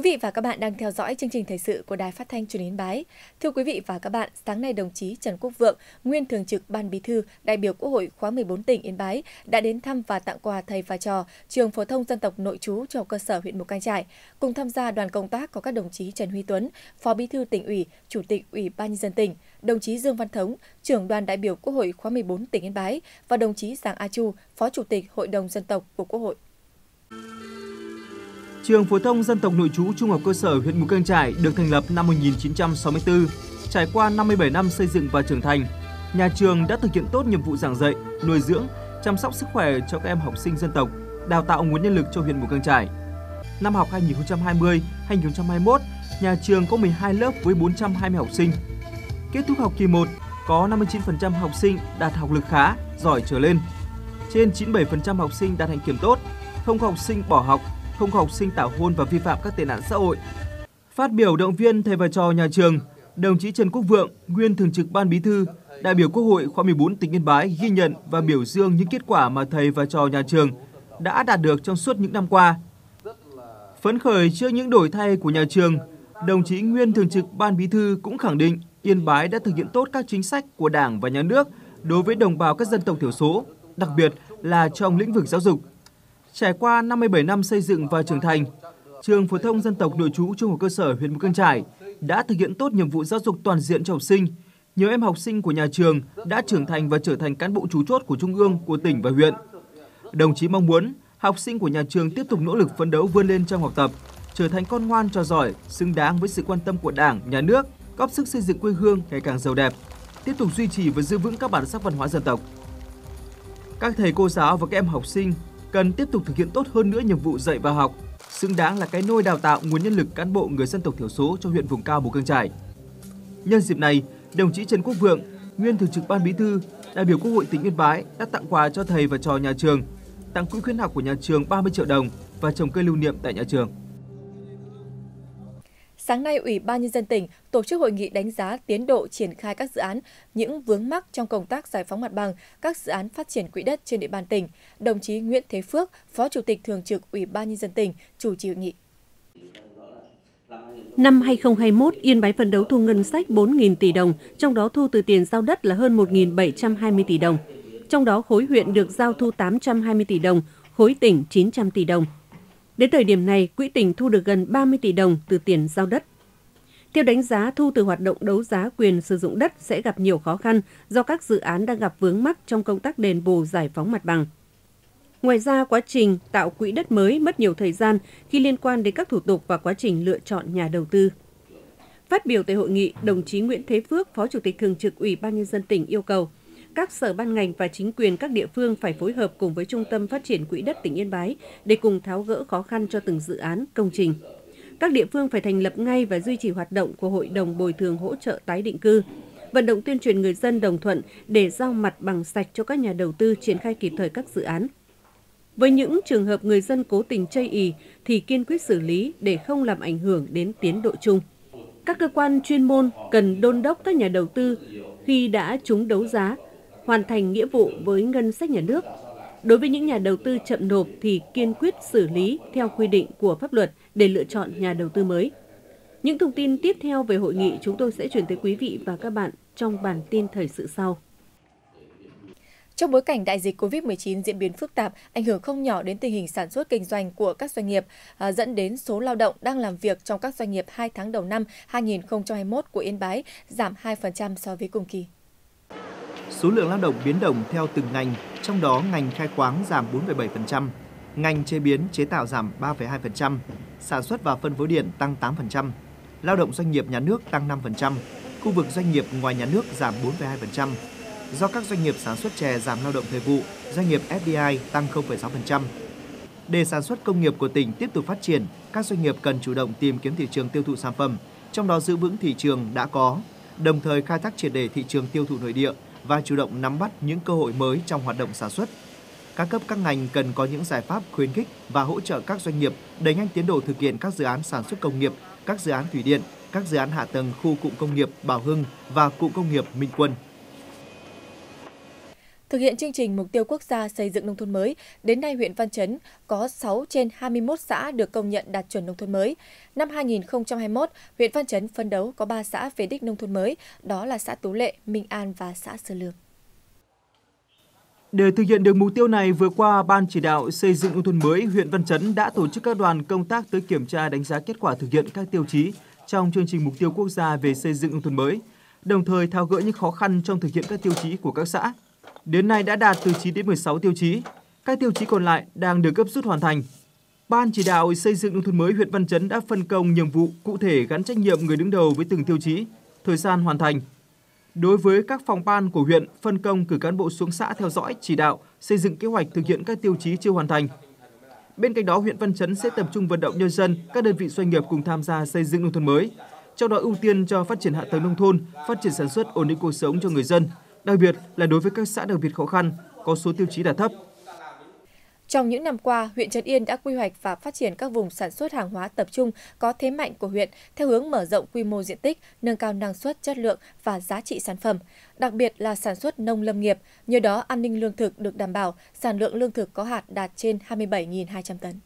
Quý vị và các bạn đang theo dõi chương trình thời sự của Đài Phát thanh Truyền hình Bái. Thưa quý vị và các bạn, sáng nay đồng chí Trần Quốc Vượng, nguyên thường trực Ban Bí thư, đại biểu Quốc hội khóa 14 tỉnh Yên Bái đã đến thăm và tặng quà thầy và trò trường phổ thông dân tộc nội trú cho cơ sở huyện Mù Cang Chải. Cùng tham gia đoàn công tác có các đồng chí Trần Huy Tuấn, Phó Bí thư tỉnh ủy, Chủ tịch Ủy ban nhân dân tỉnh, đồng chí Dương Văn Thống, trưởng đoàn đại biểu Quốc hội khóa 14 tỉnh Yên Bái và đồng chí Giàng A Chu, Phó Chủ tịch Hội đồng dân tộc của Quốc hội. Trường phổ thông dân tộc nội trú trung học cơ sở huyện Mù Cang Chải được thành lập năm 1964. Trải qua 57 năm xây dựng và trưởng thành, nhà trường đã thực hiện tốt nhiệm vụ giảng dạy, nuôi dưỡng, chăm sóc sức khỏe cho các em học sinh dân tộc, đào tạo nguồn nhân lực cho huyện Mù Cang Chải. Năm học 2020-2021, nhà trường có 12 lớp với 420 học sinh. Kết thúc học kỳ 1, có 59% học sinh đạt học lực khá, giỏi trở lên. Trên 97% học sinh đạt hạnh kiểm tốt, không có học sinh bỏ học không có học sinh tảo hôn và vi phạm các tệ nạn xã hội. Phát biểu động viên thầy và trò nhà trường, đồng chí Trần Quốc Vượng, nguyên thường trực ban bí thư, đại biểu Quốc hội khóa 14 tỉnh Yên Bái ghi nhận và biểu dương những kết quả mà thầy và trò nhà trường đã đạt được trong suốt những năm qua. Phấn khởi trước những đổi thay của nhà trường, đồng chí nguyên thường trực ban bí thư cũng khẳng định Yên Bái đã thực hiện tốt các chính sách của Đảng và Nhà nước đối với đồng bào các dân tộc thiểu số, đặc biệt là trong lĩnh vực giáo dục. Trải qua 57 năm xây dựng và trưởng thành, trường phổ thông dân tộc nội trú trung học cơ sở huyện Mù Căng Trải đã thực hiện tốt nhiệm vụ giáo dục toàn diện cho học sinh. Nhiều em học sinh của nhà trường đã trưởng thành và trở thành cán bộ chủ chốt của trung ương, của tỉnh và huyện. Đồng chí mong muốn học sinh của nhà trường tiếp tục nỗ lực phấn đấu vươn lên trong học tập, trở thành con ngoan trò giỏi, xứng đáng với sự quan tâm của Đảng, Nhà nước, góp sức xây dựng quê hương ngày càng giàu đẹp, tiếp tục duy trì và giữ vững các bản sắc văn hóa dân tộc. Các thầy cô giáo và các em học sinh cần tiếp tục thực hiện tốt hơn nữa nhiệm vụ dạy và học, xứng đáng là cái nôi đào tạo nguồn nhân lực cán bộ người dân tộc thiểu số cho huyện vùng cao Mù căng Chải. Nhân dịp này, đồng chí Trần Quốc Vượng, nguyên thường trực ban bí thư, đại biểu Quốc hội tỉnh Yên Bái đã tặng quà cho thầy và trò nhà trường, tặng quỹ khuyến học của nhà trường 30 triệu đồng và trồng cây lưu niệm tại nhà trường. Sáng nay, Ủy ban Nhân dân tỉnh tổ chức hội nghị đánh giá tiến độ triển khai các dự án, những vướng mắc trong công tác giải phóng mặt bằng, các dự án phát triển quỹ đất trên địa bàn tỉnh. Đồng chí Nguyễn Thế Phước, Phó Chủ tịch Thường trực Ủy ban Nhân dân tỉnh, chủ trì hội nghị. Năm 2021, Yên Bái phấn đấu thu ngân sách 4.000 tỷ đồng, trong đó thu từ tiền giao đất là hơn 1.720 tỷ đồng. Trong đó khối huyện được giao thu 820 tỷ đồng, khối tỉnh 900 tỷ đồng. Đến thời điểm này, quỹ tỉnh thu được gần 30 tỷ đồng từ tiền giao đất. Theo đánh giá, thu từ hoạt động đấu giá quyền sử dụng đất sẽ gặp nhiều khó khăn do các dự án đang gặp vướng mắc trong công tác đền bù giải phóng mặt bằng. Ngoài ra, quá trình tạo quỹ đất mới mất nhiều thời gian khi liên quan đến các thủ tục và quá trình lựa chọn nhà đầu tư. Phát biểu tại hội nghị, đồng chí Nguyễn Thế Phước, Phó Chủ tịch Thường trực Ủy ban Nhân dân tỉnh yêu cầu các sở ban ngành và chính quyền các địa phương phải phối hợp cùng với Trung tâm Phát triển Quỹ đất tỉnh Yên Bái để cùng tháo gỡ khó khăn cho từng dự án, công trình. Các địa phương phải thành lập ngay và duy trì hoạt động của Hội đồng Bồi thường hỗ trợ tái định cư, vận động tuyên truyền người dân đồng thuận để giao mặt bằng sạch cho các nhà đầu tư triển khai kịp thời các dự án. Với những trường hợp người dân cố tình chây ý thì kiên quyết xử lý để không làm ảnh hưởng đến tiến độ chung. Các cơ quan chuyên môn cần đôn đốc các nhà đầu tư khi đã trúng đấu giá hoàn thành nghĩa vụ với ngân sách nhà nước. Đối với những nhà đầu tư chậm nộp thì kiên quyết xử lý theo quy định của pháp luật để lựa chọn nhà đầu tư mới. Những thông tin tiếp theo về hội nghị chúng tôi sẽ chuyển tới quý vị và các bạn trong bản tin thời sự sau. Trong bối cảnh đại dịch COVID-19 diễn biến phức tạp, ảnh hưởng không nhỏ đến tình hình sản xuất kinh doanh của các doanh nghiệp, à, dẫn đến số lao động đang làm việc trong các doanh nghiệp 2 tháng đầu năm 2021 của Yên Bái giảm 2% so với cùng kỳ. Số lượng lao động biến động theo từng ngành, trong đó ngành khai khoáng giảm 4,7%, ngành chế biến chế tạo giảm 3,2%, sản xuất và phân phối điện tăng 8%, lao động doanh nghiệp nhà nước tăng 5%, khu vực doanh nghiệp ngoài nhà nước giảm 4,2%. Do các doanh nghiệp sản xuất chè giảm lao động thời vụ, doanh nghiệp FDI tăng 0,6%. Để sản xuất công nghiệp của tỉnh tiếp tục phát triển, các doanh nghiệp cần chủ động tìm kiếm thị trường tiêu thụ sản phẩm, trong đó giữ vững thị trường đã có, đồng thời khai thác triệt đề thị trường tiêu thụ nội địa, và chủ động nắm bắt những cơ hội mới trong hoạt động sản xuất. Các cấp các ngành cần có những giải pháp khuyến khích và hỗ trợ các doanh nghiệp đẩy nhanh tiến độ thực hiện các dự án sản xuất công nghiệp, các dự án thủy điện, các dự án hạ tầng khu cụm công nghiệp Bảo Hưng và cụm công nghiệp Minh Quân. Thực hiện chương trình Mục tiêu Quốc gia xây dựng nông thôn mới, đến nay huyện Văn Chấn có 6 trên 21 xã được công nhận đạt chuẩn nông thôn mới. Năm 2021, huyện Văn Chấn phân đấu có 3 xã về đích nông thôn mới, đó là xã Tú Lệ, Minh An và xã Sơ Lương. Để thực hiện được mục tiêu này, vừa qua Ban chỉ đạo xây dựng nông thôn mới huyện Văn Chấn đã tổ chức các đoàn công tác tới kiểm tra đánh giá kết quả thực hiện các tiêu chí trong chương trình mục tiêu quốc gia về xây dựng nông thôn mới, đồng thời tháo gỡ những khó khăn trong thực hiện các tiêu chí của các xã. Đến nay đã đạt từ 9 đến 16 tiêu chí, các tiêu chí còn lại đang được gấp rút hoàn thành. Ban chỉ đạo xây dựng nông thôn mới huyện Văn Chấn đã phân công nhiệm vụ cụ thể gắn trách nhiệm người đứng đầu với từng tiêu chí, thời gian hoàn thành. Đối với các phòng ban của huyện, phân công cử cán bộ xuống xã theo dõi, chỉ đạo, xây dựng kế hoạch thực hiện các tiêu chí chưa hoàn thành. Bên cạnh đó, huyện Văn Chấn sẽ tập trung vận động nhân dân, các đơn vị doanh nghiệp cùng tham gia xây dựng nông thôn mới, trong đó ưu tiên cho phát triển hạ tầng nông thôn, phát triển sản xuất, ổn định cuộc sống cho người dân, đặc biệt là đối với các xã đặc biệt khó khăn, có số tiêu chí đạt thấp. Trong những năm qua, huyện Trấn Yên đã quy hoạch và phát triển các vùng sản xuất hàng hóa tập trung có thế mạnh của huyện theo hướng mở rộng quy mô diện tích, nâng cao năng suất, chất lượng và giá trị sản phẩm, đặc biệt là sản xuất nông lâm nghiệp. Nhờ đó, an ninh lương thực được đảm bảo, sản lượng lương thực có hạt đạt trên 27.200 tấn.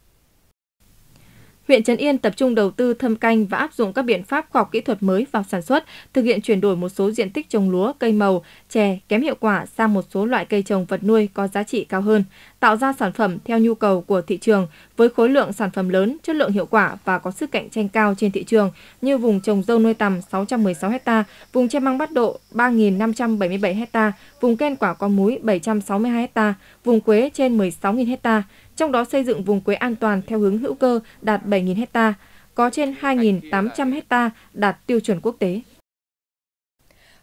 Huyện Trấn Yên tập trung đầu tư thâm canh và áp dụng các biện pháp khoa học kỹ thuật mới vào sản xuất, thực hiện chuyển đổi một số diện tích trồng lúa, cây màu, chè kém hiệu quả sang một số loại cây trồng vật nuôi có giá trị cao hơn, tạo ra sản phẩm theo nhu cầu của thị trường với khối lượng sản phẩm lớn, chất lượng hiệu quả và có sức cạnh tranh cao trên thị trường như vùng trồng dâu nuôi tầm 616 ha, vùng che măng bắt độ 3.577 ha, vùng ken quả có múi 762 ha, vùng quế trên 16.000 ha trong đó xây dựng vùng quế an toàn theo hướng hữu cơ đạt 7.000 hecta, có trên 2.800 hecta đạt tiêu chuẩn quốc tế.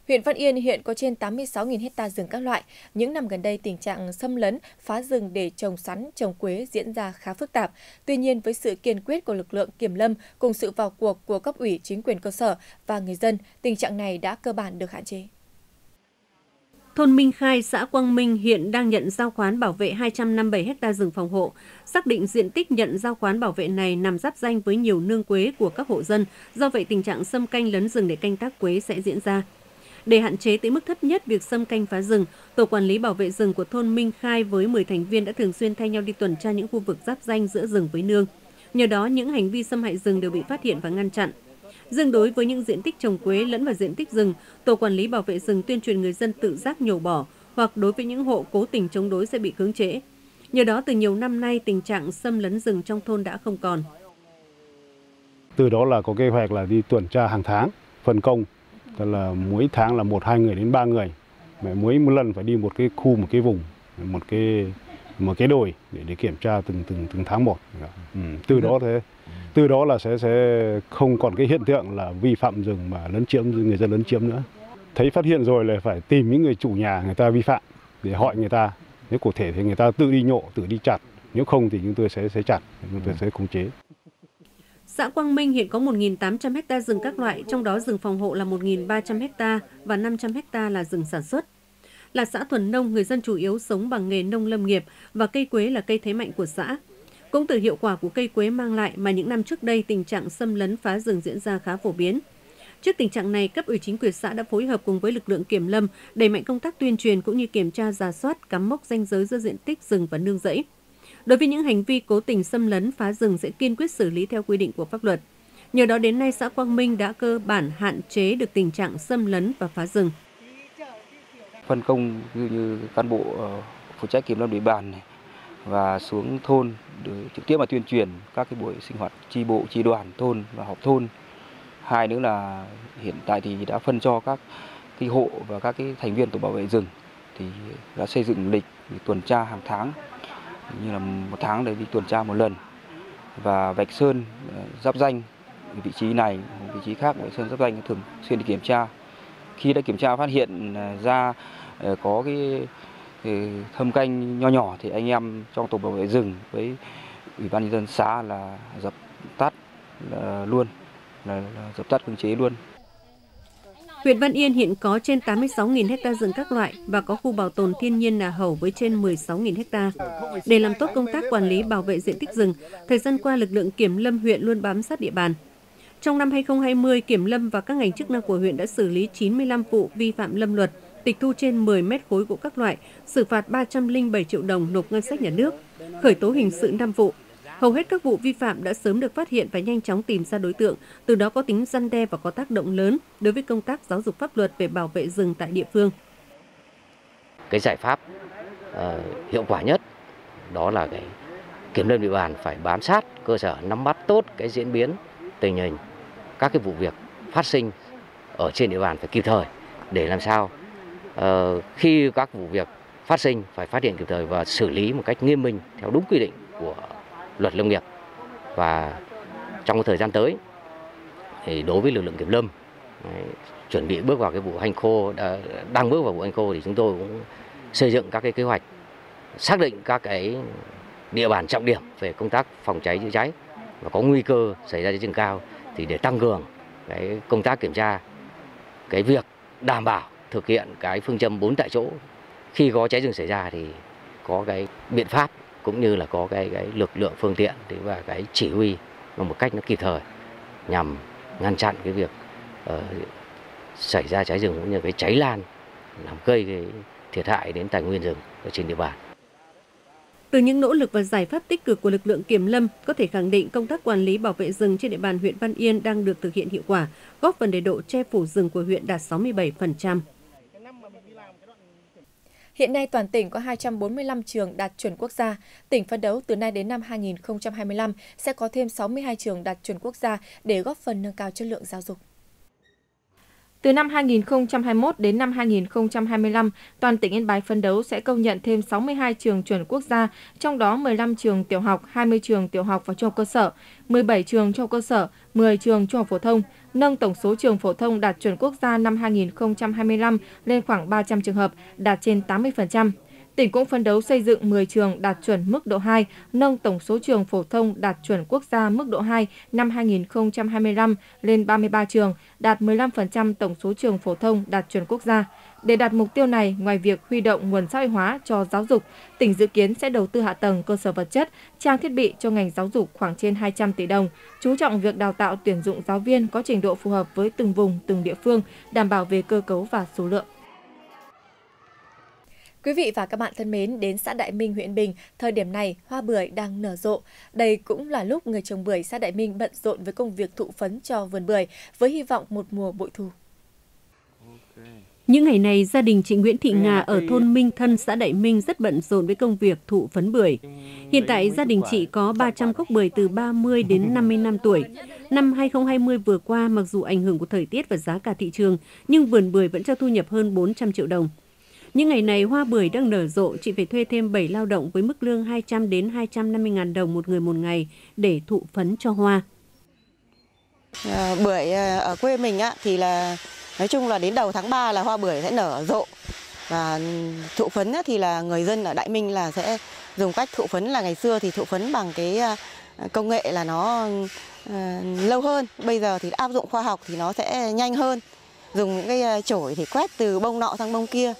Huyện Văn Yên hiện có trên 86.000 hecta rừng các loại. Những năm gần đây, tình trạng xâm lấn, phá rừng để trồng sắn, trồng quế diễn ra khá phức tạp. Tuy nhiên, với sự kiên quyết của lực lượng kiểm lâm cùng sự vào cuộc của cấp ủy chính quyền cơ sở và người dân, tình trạng này đã cơ bản được hạn chế. Thôn Minh Khai, xã Quang Minh hiện đang nhận giao khoán bảo vệ 257 ha rừng phòng hộ. Xác định diện tích nhận giao khoán bảo vệ này nằm giáp danh với nhiều nương quế của các hộ dân, do vậy tình trạng xâm canh lấn rừng để canh tác quế sẽ diễn ra. Để hạn chế tới mức thấp nhất việc xâm canh phá rừng, Tổ quản lý bảo vệ rừng của thôn Minh Khai với 10 thành viên đã thường xuyên thay nhau đi tuần tra những khu vực giáp danh giữa rừng với nương. Nhờ đó, những hành vi xâm hại rừng đều bị phát hiện và ngăn chặn. Riêng đối với những diện tích trồng quế lẫn vào diện tích rừng, Tổ quản lý bảo vệ rừng tuyên truyền người dân tự giác nhổ bỏ hoặc đối với những hộ cố tình chống đối sẽ bị cưỡng chế. Nhờ đó từ nhiều năm nay tình trạng xâm lấn rừng trong thôn đã không còn. Từ đó là có kế hoạch là đi tuần tra hàng tháng, phân công, tức là mỗi tháng là một hai người đến ba người. Mỗi một lần phải đi một cái khu, một cái vùng, một cái một cái đồi để, để kiểm tra từng từng từng tháng một. Dạ. Ừ. Từ đó thế từ đó là sẽ sẽ không còn cái hiện tượng là vi phạm rừng mà lấn chiếm người dân lấn chiếm nữa thấy phát hiện rồi là phải tìm những người chủ nhà người ta vi phạm để hỏi người ta nếu cụ thể thì người ta tự đi nhộ tự đi chặt nếu không thì chúng tôi sẽ sẽ chặt chúng tôi sẽ khống chế Xã Quang Minh hiện có 1.800 ha rừng các loại, trong đó rừng phòng hộ là 1.300 ha và 500 ha là rừng sản xuất. Là xã thuần nông, người dân chủ yếu sống bằng nghề nông lâm nghiệp và cây quế là cây thế mạnh của xã. Cũng từ hiệu quả của cây quế mang lại mà những năm trước đây tình trạng xâm lấn phá rừng diễn ra khá phổ biến. Trước tình trạng này, cấp ủy chính quyền xã đã phối hợp cùng với lực lượng kiểm lâm đẩy mạnh công tác tuyên truyền cũng như kiểm tra giả soát cắm mốc danh giới giữa diện tích rừng và nương rẫy. Đối với những hành vi cố tình xâm lấn phá rừng sẽ kiên quyết xử lý theo quy định của pháp luật. Nhờ đó đến nay xã Quang Minh đã cơ bản hạn chế được tình trạng xâm lấn và phá rừng. Phân công như, như cán bộ ờ, phụ trách kiểm lâm địa bàn này và xuống thôn trực tiếp mà tuyên truyền các cái buổi sinh hoạt tri bộ, tri đoàn thôn và họp thôn. Hai nữa là hiện tại thì đã phân cho các cái hộ và các cái thành viên tổ bảo vệ rừng thì đã xây dựng lịch tuần tra hàng tháng. Như là một tháng để đi tuần tra một lần. Và vạch sơn ờ, giáp danh vị trí này vị trí khác vạch sơn giáp danh thường xuyên đi kiểm tra. Khi đã kiểm tra phát hiện ờ, ra ờ, có cái thâm canh nho nhỏ thì anh em trong tổ bảo vệ rừng với ủy ban nhân dân xã là dập tắt là luôn là, là dập tắt khống chế luôn Huyện Văn Yên hiện có trên 86.000 ha rừng các loại và có khu bảo tồn thiên nhiên Nà Hầu với trên 16.000 ha. Để làm tốt công tác quản lý bảo vệ diện tích rừng, thời gian qua lực lượng kiểm lâm huyện luôn bám sát địa bàn. Trong năm 2020, kiểm lâm và các ngành chức năng của huyện đã xử lý 95 vụ vi phạm lâm luật, tịch thu trên 10 mét khối gỗ các loại, xử phạt 307 triệu đồng nộp ngân sách nhà nước, khởi tố hình sự 5 vụ. Hầu hết các vụ vi phạm đã sớm được phát hiện và nhanh chóng tìm ra đối tượng, từ đó có tính răn đe và có tác động lớn đối với công tác giáo dục pháp luật về bảo vệ rừng tại địa phương. Cái giải pháp uh, hiệu quả nhất đó là cái kiểm lâm địa bàn phải bám sát cơ sở nắm bắt tốt cái diễn biến tình hình các cái vụ việc phát sinh ở trên địa bàn phải kịp thời để làm sao Ờ, khi các vụ việc phát sinh phải phát hiện kịp thời và xử lý một cách nghiêm minh theo đúng quy định của luật lâm nghiệp. Và trong thời gian tới thì đối với lực lượng kiểm lâm đấy, chuẩn bị bước vào cái vụ hành khô đang bước vào vụ hành khô thì chúng tôi cũng xây dựng các cái kế hoạch xác định các cái địa bàn trọng điểm về công tác phòng cháy chữa cháy và có nguy cơ xảy ra cháy rừng cao thì để tăng cường cái công tác kiểm tra cái việc đảm bảo thực hiện cái phương châm bốn tại chỗ khi có cháy rừng xảy ra thì có cái biện pháp cũng như là có cái cái lực lượng phương tiện và cái chỉ huy một cách nó kịp thời nhằm ngăn chặn cái việc uh, xảy ra cháy rừng cũng như cái cháy lan làm gây cái thiệt hại đến tài nguyên rừng ở trên địa bàn. Từ những nỗ lực và giải pháp tích cực của lực lượng kiểm lâm, có thể khẳng định công tác quản lý bảo vệ rừng trên địa bàn huyện Văn Yên đang được thực hiện hiệu quả, góp phần để độ che phủ rừng của huyện đạt 67%. Hiện nay toàn tỉnh có 245 trường đạt chuẩn quốc gia. Tỉnh phấn đấu từ nay đến năm 2025 sẽ có thêm 62 trường đạt chuẩn quốc gia để góp phần nâng cao chất lượng giáo dục. Từ năm 2021 đến năm 2025, toàn tỉnh Yên Bái phấn đấu sẽ công nhận thêm 62 trường chuẩn quốc gia, trong đó 15 trường tiểu học, 20 trường tiểu học và trung học cơ sở, 17 trường trung học cơ sở, 10 trường trung học phổ thông, nâng tổng số trường phổ thông đạt chuẩn quốc gia năm 2025 lên khoảng 300 trường hợp, đạt trên 80%. Tỉnh cũng phấn đấu xây dựng 10 trường đạt chuẩn mức độ 2, nâng tổng số trường phổ thông đạt chuẩn quốc gia mức độ 2 năm 2025 lên 33 trường, đạt 15% tổng số trường phổ thông đạt chuẩn quốc gia. Để đạt mục tiêu này, ngoài việc huy động nguồn xã hội hóa cho giáo dục, tỉnh dự kiến sẽ đầu tư hạ tầng cơ sở vật chất, trang thiết bị cho ngành giáo dục khoảng trên 200 tỷ đồng, chú trọng việc đào tạo tuyển dụng giáo viên có trình độ phù hợp với từng vùng, từng địa phương, đảm bảo về cơ cấu và số lượng. Quý vị và các bạn thân mến, đến xã Đại Minh, huyện Bình, thời điểm này hoa bưởi đang nở rộ. Đây cũng là lúc người trồng bưởi xã Đại Minh bận rộn với công việc thụ phấn cho vườn bưởi với hy vọng một mùa bội thu. Những ngày này, gia đình chị Nguyễn Thị Nga ở thôn Minh Thân, xã Đại Minh rất bận rộn với công việc thụ phấn bưởi. Hiện tại, gia đình chị có 300 gốc bưởi từ 30 đến 50 năm tuổi. Năm 2020 vừa qua, mặc dù ảnh hưởng của thời tiết và giá cả thị trường, nhưng vườn bưởi vẫn cho thu nhập hơn 400 triệu đồng. Những ngày này hoa bưởi đang nở rộ, chị phải thuê thêm 7 lao động với mức lương 200 đến 250 ngàn đồng một người một ngày để thụ phấn cho hoa. À, bưởi à, ở quê mình á, thì là nói chung là đến đầu tháng 3 là hoa bưởi sẽ nở rộ. Và thụ phấn thì là người dân ở Đại Minh là sẽ dùng cách thụ phấn là ngày xưa thì thụ phấn bằng cái à, công nghệ là nó ờ, lâu hơn. Bây giờ thì áp dụng khoa học thì nó sẽ nhanh hơn. Dùng những cái à, chổi thì quét từ bông nọ sang bông kia.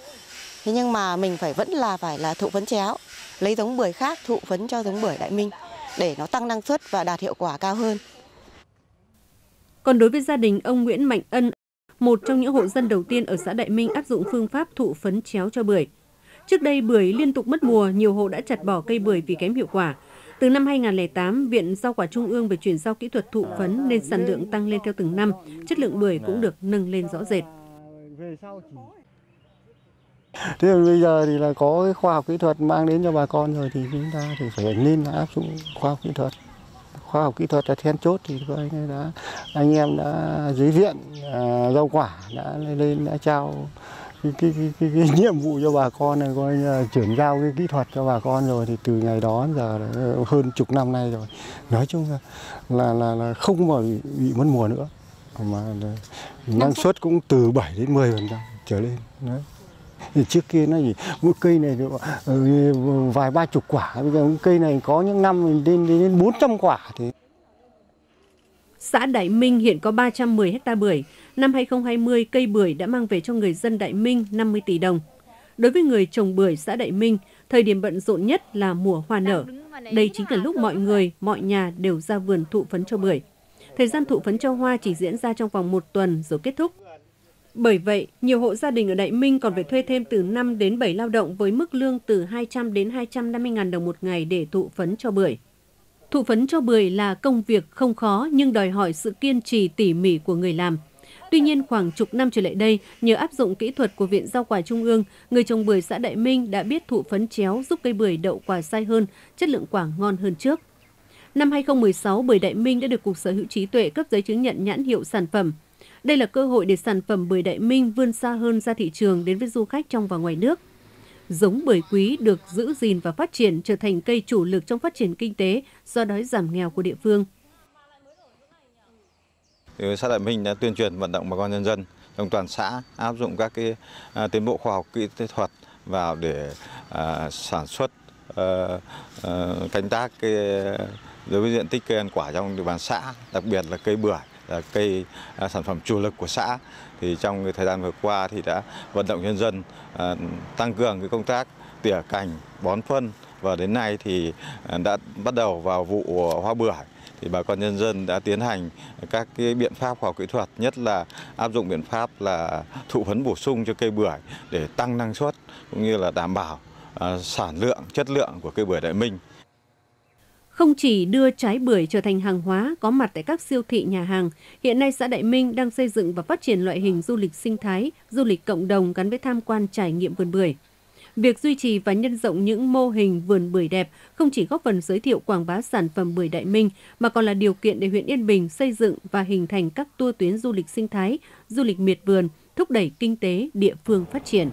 Thế nhưng mà mình phải vẫn là phải là thụ phấn chéo, lấy giống bưởi khác thụ phấn cho giống bưởi Đại Minh để nó tăng năng suất và đạt hiệu quả cao hơn. Còn đối với gia đình ông Nguyễn Mạnh Ân, một trong những hộ dân đầu tiên ở xã Đại Minh áp dụng phương pháp thụ phấn chéo cho bưởi. Trước đây bưởi liên tục mất mùa, nhiều hộ đã chặt bỏ cây bưởi vì kém hiệu quả. Từ năm 2008, Viện Rau quả Trung ương về chuyển giao kỹ thuật thụ phấn nên sản lượng tăng lên theo từng năm, chất lượng bưởi cũng được nâng lên rõ rệt. Thế bây giờ thì là có cái khoa học kỹ thuật mang đến cho bà con rồi thì chúng ta thì phải nên áp dụng khoa học kỹ thuật. Khoa học kỹ thuật là then chốt thì như đã anh em đã dưới viện à, rau quả đã lên đã trao cái, cái, cái, cái, cái nhiệm vụ cho bà con này coi như là chuyển giao cái kỹ thuật cho bà con rồi thì từ ngày đó giờ hơn chục năm nay rồi. Nói chung là là là, là không mà bị, bị mất mùa nữa. Mà năng suất cũng từ 7 đến 10 phần trăm trở lên. Đấy trước kia nó gì mỗi cây này ờ, vài ba chục quả bây giờ cây này có những năm lên đến 400 quả thì Xã Đại Minh hiện có 310 ha bưởi. Năm 2020, cây bưởi đã mang về cho người dân Đại Minh 50 tỷ đồng. Đối với người trồng bưởi xã Đại Minh, thời điểm bận rộn nhất là mùa hoa nở. Đây chính là lúc mọi người, mọi nhà đều ra vườn thụ phấn cho bưởi. Thời gian thụ phấn cho hoa chỉ diễn ra trong vòng một tuần rồi kết thúc. Bởi vậy, nhiều hộ gia đình ở Đại Minh còn phải thuê thêm từ 5 đến 7 lao động với mức lương từ 200 đến 250 ngàn đồng một ngày để thụ phấn cho bưởi. Thụ phấn cho bưởi là công việc không khó nhưng đòi hỏi sự kiên trì tỉ mỉ của người làm. Tuy nhiên, khoảng chục năm trở lại đây, nhờ áp dụng kỹ thuật của Viện Rau quả Trung ương, người trồng bưởi xã Đại Minh đã biết thụ phấn chéo giúp cây bưởi đậu quả sai hơn, chất lượng quả ngon hơn trước. Năm 2016, bưởi Đại Minh đã được Cục Sở hữu trí tuệ cấp giấy chứng nhận nhãn hiệu sản phẩm. Đây là cơ hội để sản phẩm bưởi Đại Minh vươn xa hơn ra thị trường đến với du khách trong và ngoài nước. Giống bưởi quý được giữ gìn và phát triển trở thành cây chủ lực trong phát triển kinh tế do đói giảm nghèo của địa phương. Ừ, xã Đại Minh đã tuyên truyền vận động bà con nhân dân trong toàn xã áp dụng các cái à, tiến bộ khoa học kỹ thuật vào để à, sản xuất à, à, canh tác cái đối với diện tích cây ăn quả trong địa bàn xã, đặc biệt là cây bưởi là cây à, sản phẩm chủ lực của xã. Thì trong cái thời gian vừa qua thì đã vận động nhân dân à, tăng cường cái công tác tỉa cành, bón phân và đến nay thì à, đã bắt đầu vào vụ hoa bưởi thì bà con nhân dân đã tiến hành các cái biện pháp khoa học kỹ thuật nhất là áp dụng biện pháp là thụ phấn bổ sung cho cây bưởi để tăng năng suất cũng như là đảm bảo sản lượng chất lượng của cây bưởi Đại Minh. Không chỉ đưa trái bưởi trở thành hàng hóa có mặt tại các siêu thị nhà hàng, hiện nay xã Đại Minh đang xây dựng và phát triển loại hình du lịch sinh thái, du lịch cộng đồng gắn với tham quan trải nghiệm vườn bưởi. Việc duy trì và nhân rộng những mô hình vườn bưởi đẹp không chỉ góp phần giới thiệu quảng bá sản phẩm bưởi Đại Minh mà còn là điều kiện để huyện Yên Bình xây dựng và hình thành các tour tuyến du lịch sinh thái, du lịch miệt vườn, thúc đẩy kinh tế địa phương phát triển.